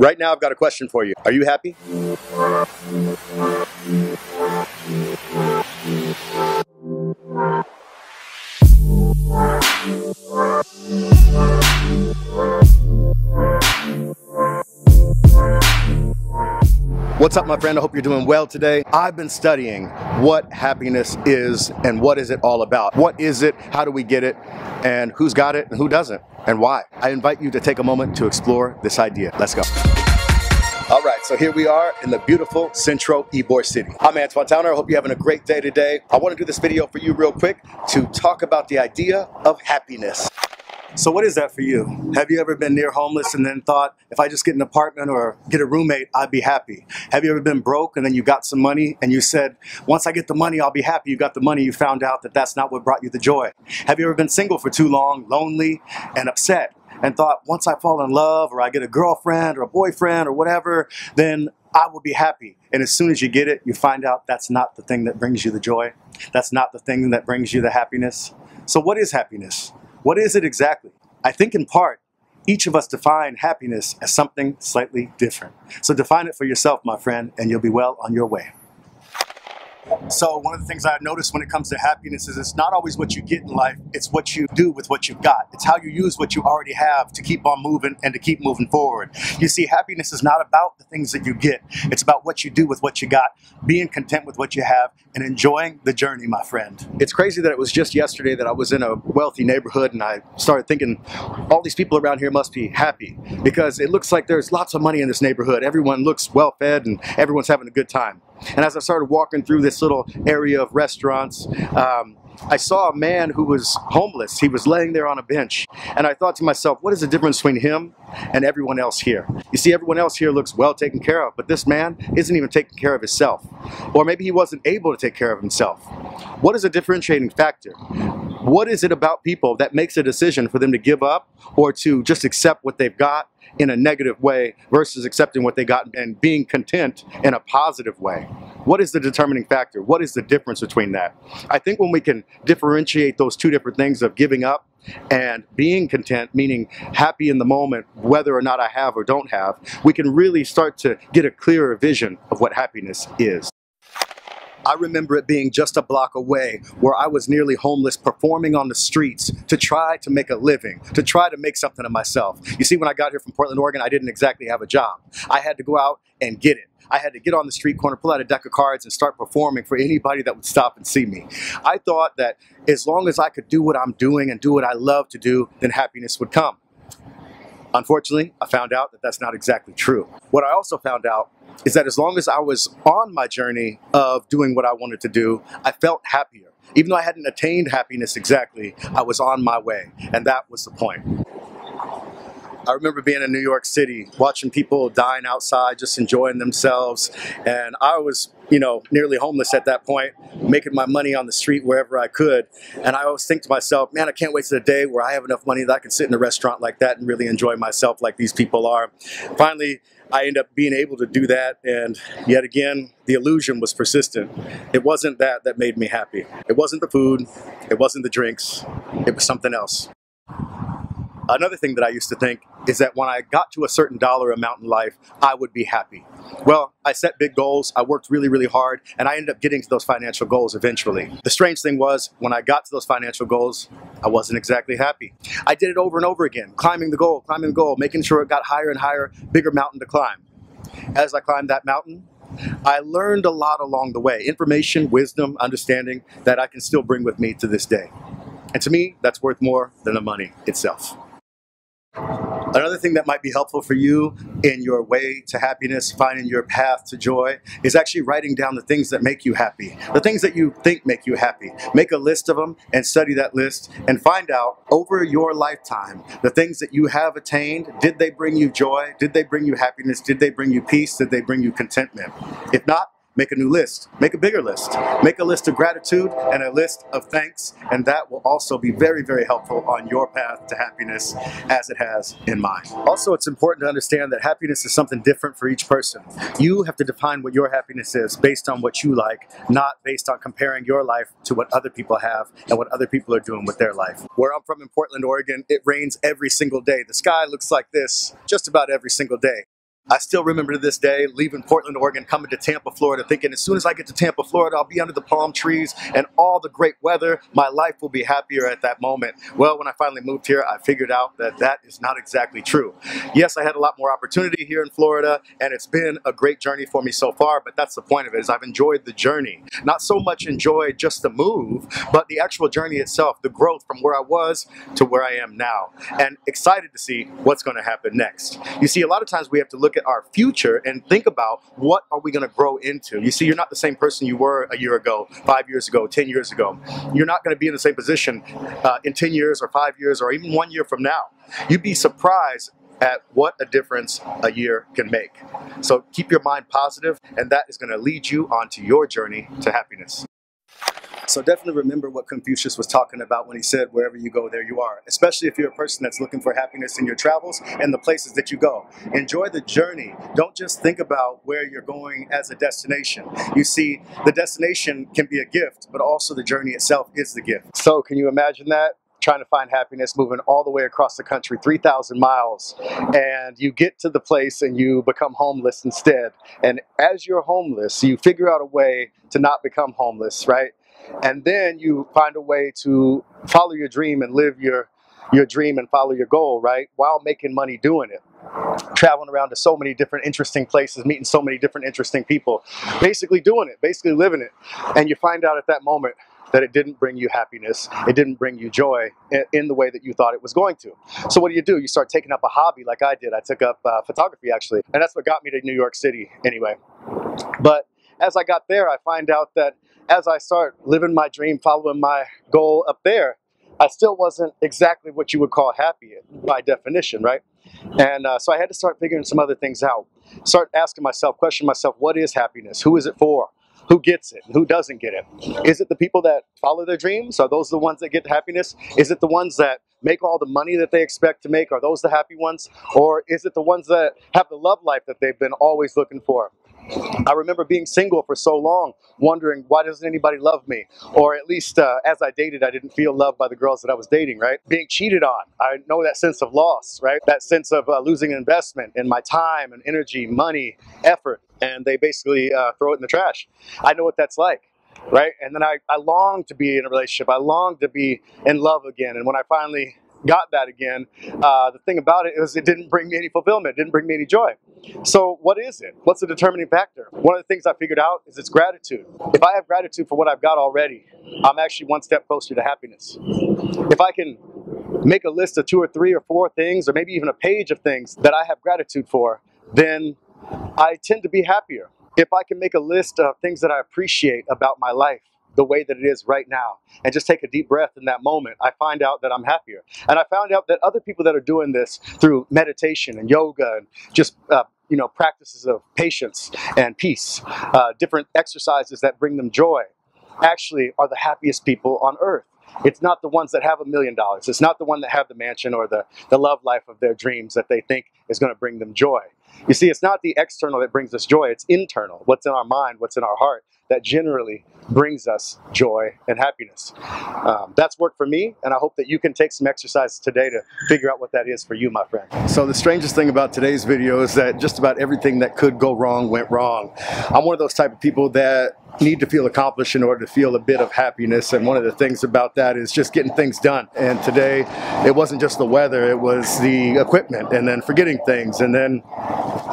Right now, I've got a question for you. Are you happy? What's up, my friend? I hope you're doing well today. I've been studying what happiness is and what is it all about. What is it? How do we get it? And who's got it and who doesn't? And why? I invite you to take a moment to explore this idea. Let's go. All right, so here we are in the beautiful Centro Ybor City. I'm Antwan Towner. I hope you're having a great day today. I want to do this video for you real quick to talk about the idea of happiness. So what is that for you? Have you ever been near homeless and then thought, if I just get an apartment or get a roommate, I'd be happy? Have you ever been broke and then you got some money and you said, once I get the money, I'll be happy? You got the money, you found out that that's not what brought you the joy. Have you ever been single for too long, lonely and upset? And thought, once I fall in love or I get a girlfriend or a boyfriend or whatever, then I will be happy. And as soon as you get it, you find out that's not the thing that brings you the joy. That's not the thing that brings you the happiness. So what is happiness? What is it exactly? I think in part, each of us define happiness as something slightly different. So define it for yourself, my friend, and you'll be well on your way. So one of the things I've noticed when it comes to happiness is it's not always what you get in life, it's what you do with what you've got. It's how you use what you already have to keep on moving and to keep moving forward. You see, happiness is not about the things that you get. It's about what you do with what you got, being content with what you have, and enjoying the journey, my friend. It's crazy that it was just yesterday that I was in a wealthy neighborhood and I started thinking all these people around here must be happy because it looks like there's lots of money in this neighborhood. Everyone looks well fed and everyone's having a good time. And as I started walking through this little area of restaurants, um, I saw a man who was homeless. He was laying there on a bench. And I thought to myself, what is the difference between him and everyone else here? You see, everyone else here looks well taken care of, but this man isn't even taking care of himself. Or maybe he wasn't able to take care of himself. What is a differentiating factor? What is it about people that makes a decision for them to give up or to just accept what they've got in a negative way versus accepting what they got and being content in a positive way? What is the determining factor? What is the difference between that? I think when we can differentiate those two different things of giving up and being content, meaning happy in the moment, whether or not I have or don't have, we can really start to get a clearer vision of what happiness is. I remember it being just a block away where I was nearly homeless performing on the streets to try to make a living, to try to make something of myself. You see, when I got here from Portland, Oregon, I didn't exactly have a job. I had to go out and get it. I had to get on the street corner, pull out a deck of cards, and start performing for anybody that would stop and see me. I thought that as long as I could do what I'm doing and do what I love to do, then happiness would come. Unfortunately, I found out that that's not exactly true. What I also found out is that as long as I was on my journey of doing what I wanted to do, I felt happier. Even though I hadn't attained happiness exactly, I was on my way, and that was the point. I remember being in New York City, watching people dine outside, just enjoying themselves. And I was, you know, nearly homeless at that point, making my money on the street wherever I could. And I always think to myself, man, I can't wait to the day where I have enough money that I can sit in a restaurant like that and really enjoy myself like these people are. Finally, I ended up being able to do that. And yet again, the illusion was persistent. It wasn't that that made me happy. It wasn't the food. It wasn't the drinks. It was something else. Another thing that I used to think is that when I got to a certain dollar amount in life, I would be happy. Well, I set big goals, I worked really, really hard, and I ended up getting to those financial goals eventually. The strange thing was, when I got to those financial goals, I wasn't exactly happy. I did it over and over again, climbing the goal, climbing the goal, making sure it got higher and higher, bigger mountain to climb. As I climbed that mountain, I learned a lot along the way information, wisdom, understanding that I can still bring with me to this day. And to me, that's worth more than the money itself. Another thing that might be helpful for you in your way to happiness, finding your path to joy, is actually writing down the things that make you happy, the things that you think make you happy. Make a list of them and study that list and find out over your lifetime the things that you have attained. Did they bring you joy? Did they bring you happiness? Did they bring you peace? Did they bring you contentment? If not, make a new list, make a bigger list, make a list of gratitude and a list of thanks, and that will also be very, very helpful on your path to happiness as it has in mine. Also, it's important to understand that happiness is something different for each person. You have to define what your happiness is based on what you like, not based on comparing your life to what other people have and what other people are doing with their life. Where I'm from in Portland, Oregon, it rains every single day. The sky looks like this just about every single day. I still remember to this day leaving Portland, Oregon, coming to Tampa, Florida, thinking as soon as I get to Tampa, Florida, I'll be under the palm trees and all the great weather. My life will be happier at that moment. Well, when I finally moved here, I figured out that that is not exactly true. Yes, I had a lot more opportunity here in Florida, and it's been a great journey for me so far, but that's the point of it, is I've enjoyed the journey. Not so much enjoyed just the move, but the actual journey itself, the growth from where I was to where I am now, and excited to see what's going to happen next. You see, a lot of times we have to look at at our future and think about what are we going to grow into. You see, you're not the same person you were a year ago, five years ago, 10 years ago. You're not going to be in the same position uh, in 10 years or five years or even one year from now. You'd be surprised at what a difference a year can make. So keep your mind positive, and that is going to lead you onto your journey to happiness. So definitely remember what Confucius was talking about when he said, wherever you go, there you are. Especially if you're a person that's looking for happiness in your travels and the places that you go. Enjoy the journey. Don't just think about where you're going as a destination. You see, the destination can be a gift, but also the journey itself is the gift. So can you imagine that? trying to find happiness moving all the way across the country 3,000 miles and you get to the place and you become homeless instead and as you're homeless you figure out a way to not become homeless right and then you find a way to follow your dream and live your your dream and follow your goal, right? While making money doing it. Traveling around to so many different interesting places, meeting so many different interesting people, basically doing it, basically living it. And you find out at that moment that it didn't bring you happiness, it didn't bring you joy in the way that you thought it was going to. So what do you do? You start taking up a hobby like I did. I took up uh, photography actually, and that's what got me to New York City anyway. But as I got there, I find out that as I start living my dream, following my goal up there, I still wasn't exactly what you would call happy by definition, right? And uh, so I had to start figuring some other things out. Start asking myself, question myself, what is happiness? Who is it for? Who gets it? Who doesn't get it? Is it the people that follow their dreams? Are those the ones that get happiness? Is it the ones that make all the money that they expect to make? Are those the happy ones? Or is it the ones that have the love life that they've been always looking for? I remember being single for so long, wondering why doesn't anybody love me? Or at least uh, as I dated, I didn't feel loved by the girls that I was dating, right? Being cheated on, I know that sense of loss, right? That sense of uh, losing an investment in my time and energy, money, effort, and they basically uh, throw it in the trash. I know what that's like right? And then I, I long to be in a relationship. I long to be in love again. And when I finally got that again, uh, the thing about it is it didn't bring me any fulfillment, it didn't bring me any joy. So what is it? What's the determining factor? One of the things I figured out is it's gratitude. If I have gratitude for what I've got already, I'm actually one step closer to happiness. If I can make a list of two or three or four things, or maybe even a page of things that I have gratitude for, then I tend to be happier. If I can make a list of things that I appreciate about my life, the way that it is right now and just take a deep breath in that moment, I find out that I'm happier. And I found out that other people that are doing this through meditation and yoga and just uh, you know practices of patience and peace, uh, different exercises that bring them joy, actually are the happiest people on earth. It's not the ones that have a million dollars. It's not the one that have the mansion or the, the love life of their dreams that they think is going to bring them joy. You see, it's not the external that brings us joy, it's internal. What's in our mind, what's in our heart that generally brings us joy and happiness. Um, that's worked for me, and I hope that you can take some exercises today to figure out what that is for you, my friend. So the strangest thing about today's video is that just about everything that could go wrong went wrong. I'm one of those type of people that need to feel accomplished in order to feel a bit of happiness and one of the things about that is just getting things done and today it wasn't just the weather it was the equipment and then forgetting things and then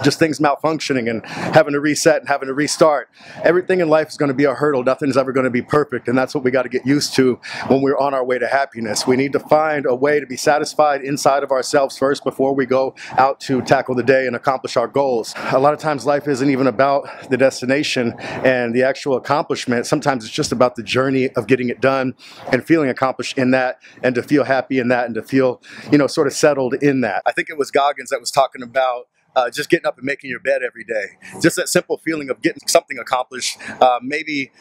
just things malfunctioning and having to reset and having to restart everything in life is going to be a hurdle nothing's ever going to be perfect and that's what we got to get used to when we're on our way to happiness we need to find a way to be satisfied inside of ourselves first before we go out to tackle the day and accomplish our goals a lot of times life isn't even about the destination and the actual accomplishment. Sometimes it's just about the journey of getting it done and feeling accomplished in that and to feel happy in that and to feel, you know, sort of settled in that. I think it was Goggins that was talking about uh, just getting up and making your bed every day. Just that simple feeling of getting something accomplished. Uh, maybe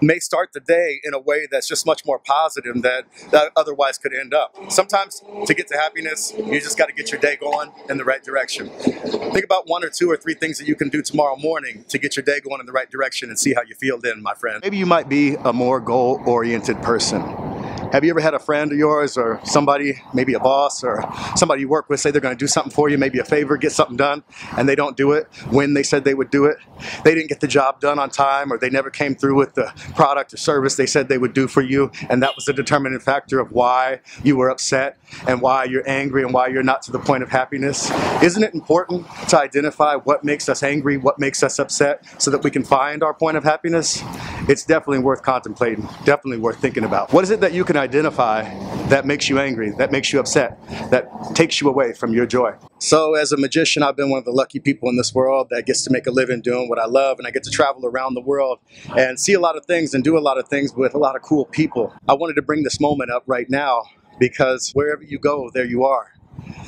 may start the day in a way that's just much more positive than that otherwise could end up. Sometimes to get to happiness, you just got to get your day going in the right direction. Think about one or two or three things that you can do tomorrow morning to get your day going in the right direction and see how you feel then, my friend. Maybe you might be a more goal-oriented person Have you ever had a friend of yours or somebody, maybe a boss or somebody you work with, say they're going to do something for you, maybe a favor, get something done, and they don't do it when they said they would do it? They didn't get the job done on time or they never came through with the product or service they said they would do for you, and that was the determining factor of why you were upset and why you're angry and why you're not to the point of happiness. Isn't it important to identify what makes us angry, what makes us upset, so that we can find our point of happiness? It's definitely worth contemplating, definitely worth thinking about. What is it that you can identify that makes you angry, that makes you upset, that takes you away from your joy? So as a magician, I've been one of the lucky people in this world that gets to make a living doing what I love, and I get to travel around the world and see a lot of things and do a lot of things with a lot of cool people. I wanted to bring this moment up right now because wherever you go, there you are.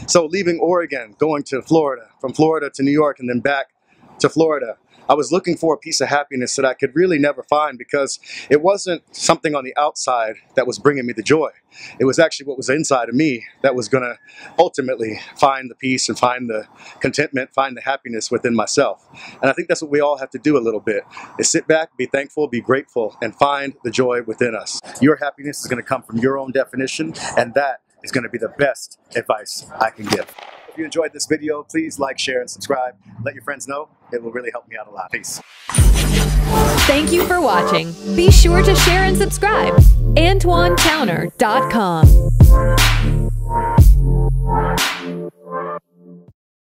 So leaving Oregon, going to Florida, from Florida to New York, and then back to Florida, I was looking for a piece of happiness that I could really never find because it wasn't something on the outside that was bringing me the joy. It was actually what was inside of me that was going to ultimately find the peace and find the contentment, find the happiness within myself. And I think that's what we all have to do a little bit, is sit back, be thankful, be grateful, and find the joy within us. Your happiness is going to come from your own definition, and that is going to be the best advice I can give. If you enjoyed this video, please like, share, and subscribe. Let your friends know. It will really help me out a lot. Peace. Thank you for watching. Be sure to share and subscribe. AntwanTowner.com.